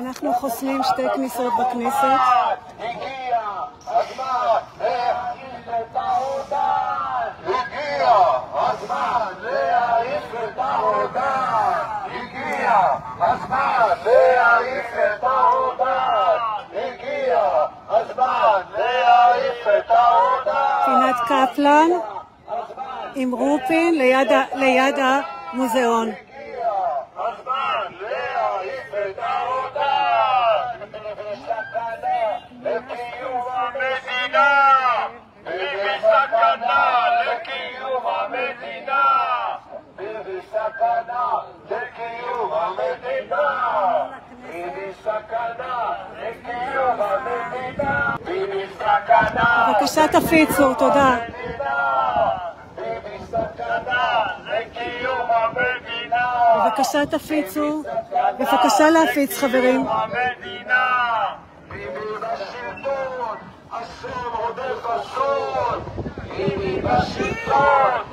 אנחנו חוסמים שתי כניסות בכנסת. להעיף את להעיף את להעיף את להעיף את! פינת קפלן עם רופין ליד המוזיאון. בסכנה לקיום המדינה! בסכנה לקיום המדינה! בסכנה לקיום המדינה! בסכנה בבקשה תפיצו, תודה. ביבי סכנה! בבקשה תפיצו. בבקשה להפיץ, חברים. ביבי בשלטון! אסון רודף אסון! ביבי בשלטון! אסון רודף אסון!